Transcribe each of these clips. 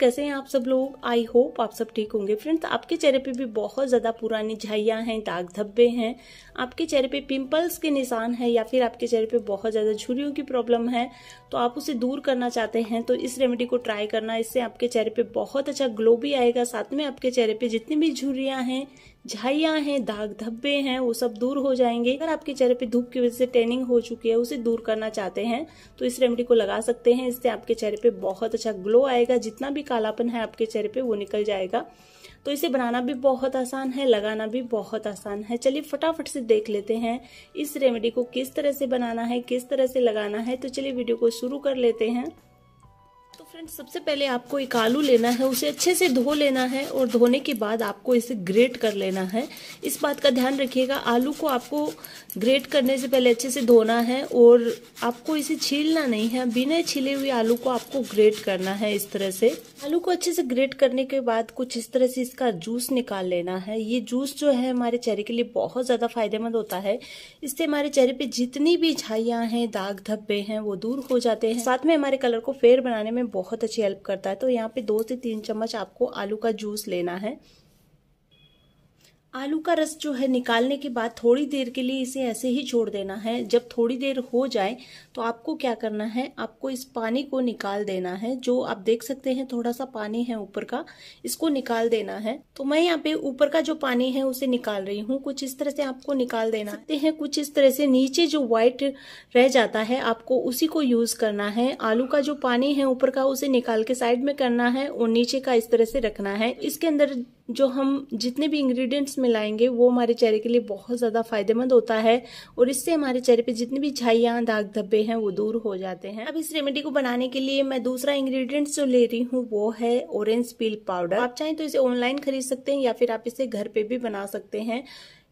कैसे हैं आप सब लोग? आई होप आप सब ठीक होंगे। फ्रेंड्स आपके चेहरे पे भी बहुत ज़्यादा पुरानी झाइयाँ हैं, दाग धब्बे हैं। आपके चेहरे पे पिंपल्स के निशान हैं या फिर आपके चेहरे पे बहुत ज़्यादा झुरियों की प्रॉब्लम है तो आप उसे दूर करना चाहते हैं तो इस रेमेडी को ट्राई करना। इससे आपके चेहरे पे बहुत अच्छा ग्लो भी आएगा। साथ में आपके चेहरे पे जितनी भी झुरियाँ हैं झाइयाँ हैं, दाग धब्बे हैं, वो सब दूर हो जाएँगे। अगर आपके चेहरे पे धूप की वजह से टेनिंग हो चुकी है, उसे दूर करना चाहते हैं तो इस रेमेडी को लगा सकते हैं। इससे आपके चेहरे पे बहुत अच्छा ग्लो आएगा। जितना भी कालापन है आपके चेहरे पे, वो निकल जाएगा। तो इसे बनाना भी बहुत आसान है, लगाना भी बहुत आसान है। चलिए फटाफट से देख लेते हैं, इस रेमेडी को किस तरह से बनाना है, किस तरह से लगाना है। तो चलिए वीडियो को शुरू कर लेते हैं। फ्रेंड्स सबसे पहले आपको एक आलू लेना है, उसे अच्छे से धो लेना है और धोने के बाद आपको इसे ग्रेट कर लेना है। इस बात का ध्यान रखिएगा, आलू को आपको ग्रेट करने से पहले अच्छे से धोना है और आपको इसे छीलना नहीं है। बिना छीले हुए आलू को आपको ग्रेट करना है इस तरह से। आलू को अच्छे से ग्रेट करने के बाद कुछ इस तरह से इसका जूस निकाल लेना है। ये जूस जो है हमारे चेहरे के लिए बहुत ज़्यादा फ़ायदेमंद होता है। इससे हमारे चेहरे पे जितनी भी छाइयाँ हैं, दाग धब्बे हैं, वो दूर हो जाते हैं। साथ में हमारे कलर को फेयर बनाने में बहुत बहुत अच्छी हेल्प करता है। तो यहाँ पे दो से तीन चम्मच आपको आलू का जूस लेना है। आलू का रस जो है निकालने के बाद थोड़ी देर के लिए इसे ऐसे ही छोड़ देना है। जब थोड़ी देर हो जाए तो आपको क्या करना है? आपको इस पानी को निकाल देना है, जो आप देख सकते हैं थोड़ा सा पानी है ऊपर का, इसको निकाल देना है। तो मैं यहाँ पे ऊपर का जो पानी है, उसे निकाल रही हूँ। कुछ इस तरह से आपको निकाल देना सकते हैं, कुछ इस तरह से नीचे जो व्हाइट रह जाता है, आपको उसी को यूज़ करना है। आलू का जो पानी है ऊपर का, उसे निकाल के साइड में करना है और नीचे का इस तरह से रखना है। इसके अंदर जो हम जितने भी इंग्रेडिएंट्स मिलाएँगे, वो हमारे चेहरे के लिए बहुत ज़्यादा फ़ायदेमंद होता है और इससे हमारे चेहरे पे जितनी भी झाइयाँ दाग धब्बे हैं, वो दूर हो जाते हैं। अब इस रेमेडी को बनाने के लिए मैं दूसरा इंग्रेडिएंट्स जो ले रही हूँ, वो है ऑरेंज पील पाउडर आप चाहें तो इसे ऑनलाइन खरीद सकते हैं या फिर आप इसे घर पर भी बना सकते हैं।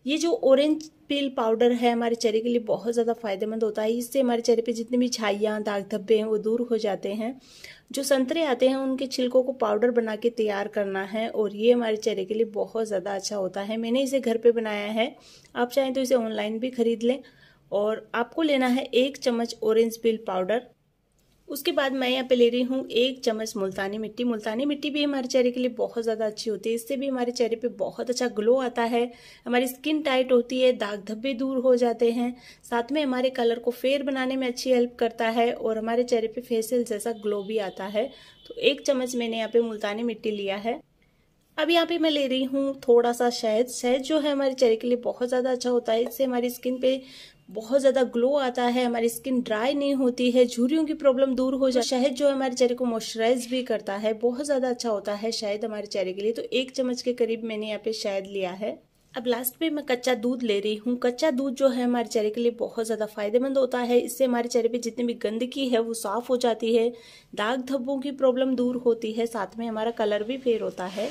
ये जो ऑरेंज पील पाउडर है हमारे चेहरे के लिए बहुत ज़्यादा फ़ायदेमंद होता है। इससे हमारे चेहरे पे जितनी भी छाइयाँ दाग धब्बे हैं, वो दूर हो जाते हैं। जो संतरे आते हैं, उनके छिलकों को पाउडर बना के तैयार करना है और ये हमारे चेहरे के लिए बहुत ज़्यादा अच्छा होता है। मैंने इसे घर पर बनाया है। आप चाहें तो इसे ऑनलाइन भी खरीद लें और आपको लेना है एक चम्मच ऑरेंज पील पाउडर उसके बाद मैं यहाँ पे ले रही हूँ एक चम्मच मुल्तानी मिट्टी। मुल्तानी मिट्टी भी हमारे चेहरे के लिए बहुत ज़्यादा अच्छी होती है। इससे भी हमारे चेहरे पे बहुत अच्छा ग्लो आता है। हमारी स्किन टाइट होती है, दाग धब्बे दूर हो जाते हैं। साथ में हमारे कलर को फेयर बनाने में अच्छी हेल्प करता है और हमारे चेहरे पे फेसियल जैसा ग्लो भी आता है। तो एक चम्मच मैंने यहाँ पे मुल्तानी मिट्टी लिया है। अब यहाँ पे मैं ले रही हूँ थोड़ा सा शहद। शहद जो है हमारे चेहरे के लिए बहुत ज़्यादा अच्छा होता है। इससे हमारी स्किन पे बहुत ज़्यादा ग्लो आता है, हमारी स्किन ड्राई नहीं होती है झुरियों की प्रॉब्लम दूर हो जाए शहद जो हमारे चेहरे को मॉइस्चराइज भी करता है, बहुत ज़्यादा अच्छा होता है शहद हमारे चेहरे के लिए। तो एक चम्मच के करीब मैंने यहाँ पे शहद लिया है। अब लास्ट पे मैं कच्चा दूध ले रही हूँ। कच्चा दूध जो है हमारे चेहरे के लिए बहुत ज़्यादा फ़ायदेमंद होता है। इससे हमारे चेहरे पे जितनी भी गंदगी है, वो साफ़ हो जाती है। दाग धब्बों की प्रॉब्लम दूर होती है। साथ में हमारा कलर भी फेर होता है।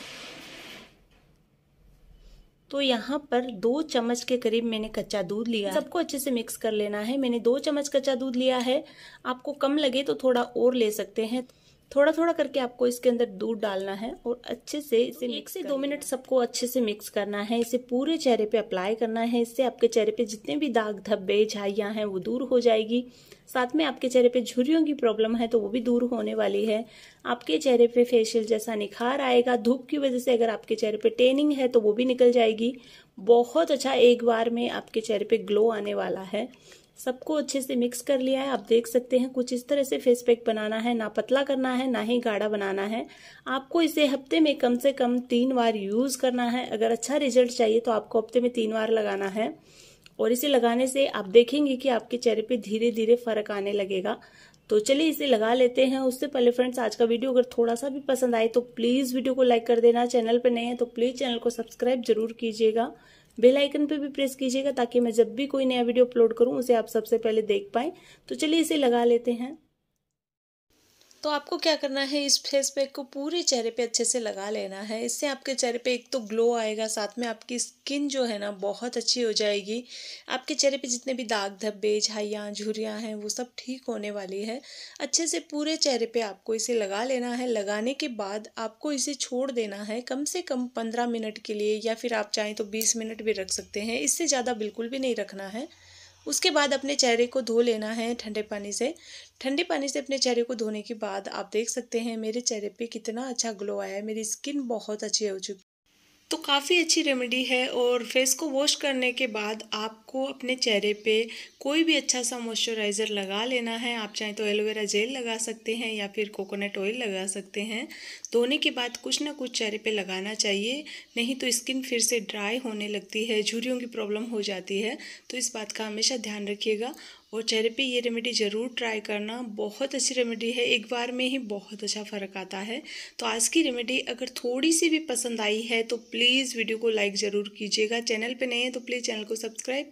तो यहाँ पर दो चम्मच के करीब मैंने कच्चा दूध लिया सबको अच्छे से मिक्स कर लेना है। मैंने दो चम्मच कच्चा दूध लिया है। आपको कम लगे तो थोड़ा और ले सकते हैं। थोड़ा थोड़ा करके आपको इसके अंदर दूध डालना है और अच्छे से इसे एक से दो मिनट सबको अच्छे से मिक्स करना है इसे पूरे चेहरे पे अप्लाई करना है इससे आपके चेहरे पे जितने भी दाग धब्बे झाइयाँ हैं वो दूर हो जाएगी। साथ में आपके चेहरे पे झुरियों की प्रॉब्लम है तो वो भी दूर होने वाली है। आपके चेहरे पे फेशियल जैसा निखार आएगा धूप की वजह से अगर आपके चेहरे पे टेनिंग है तो वो भी निकल जाएगी। बहुत अच्छा एक बार में आपके चेहरे पे ग्लो आने वाला है। सबको अच्छे से मिक्स कर लिया है। आप देख सकते हैं, कुछ इस तरह से फेस पैक बनाना है, ना पतला करना है, ना ही गाढ़ा बनाना है। आपको इसे हफ़्ते में कम से कम तीन बार यूज़ करना है। अगर अच्छा रिज़ल्ट चाहिए तो आपको हफ़्ते में तीन बार लगाना है। और इसे लगाने से आप देखेंगे कि आपके चेहरे पे धीरे धीरे फ़र्क आने लगेगा। तो चलिए इसे लगा लेते हैं। उससे पहले फ्रेंड्स, आज का वीडियो अगर थोड़ा सा भी पसंद आए तो प्लीज़ वीडियो को लाइक कर देना। चैनल पर नए हैं तो प्लीज़ चैनल को सब्सक्राइब ज़रूर कीजिएगा। बेल आइकन पे भी प्रेस कीजिएगा, ताकि मैं जब भी कोई नया वीडियो अपलोड करूँ, उसे आप सबसे पहले देख पाए। तो चलिए इसे लगा लेते हैं। तो आपको क्या करना है? इस फेस पैक को पूरे चेहरे पे अच्छे से लगा लेना है। इससे आपके चेहरे पे एक तो ग्लो आएगा, साथ में आपकी स्किन जो है ना, बहुत अच्छी हो जाएगी। आपके चेहरे पे जितने भी दाग धब्बे, झाइयाँ, झुरियाँ हैं, वो सब ठीक होने वाली है। अच्छे से पूरे चेहरे पे आपको इसे लगा लेना है। लगाने के बाद आपको इसे छोड़ देना है कम से कम पंद्रह मिनट के लिए या फिर आप चाहें तो बीस मिनट भी रख सकते हैं। इससे ज़्यादा बिल्कुल भी नहीं रखना है। उसके बाद अपने चेहरे को धो लेना है ठंडे पानी से। ठंडे पानी से अपने चेहरे को धोने के बाद आप देख सकते हैं, मेरे चेहरे पे कितना अच्छा ग्लो आया है, मेरी स्किन बहुत अच्छी हो चुकी तो काफ़ी अच्छी रेमेडी है और फेस को वॉश करने के बाद आपको अपने चेहरे पे कोई भी अच्छा सा मॉइस्चराइज़र लगा लेना है। आप चाहें तो एलोवेरा जेल लगा सकते हैं या फिर कोकोनट ऑयल लगा सकते हैं। धोने के बाद कुछ ना कुछ चेहरे पे लगाना चाहिए, नहीं तो स्किन फिर से ड्राई होने लगती है झुरियों की प्रॉब्लम हो जाती है। तो इस बात का हमेशा ध्यान रखिएगा और चेहरे पे ये रेमेडी ज़रूर ट्राई करना। बहुत अच्छी रेमेडी है। एक बार में ही बहुत अच्छा फ़र्क आता है। तो आज की रेमेडी अगर थोड़ी सी भी पसंद आई है तो प्लीज़ वीडियो को लाइक ज़रूर कीजिएगा। चैनल पे नए हैं तो प्लीज़ चैनल को सब्सक्राइब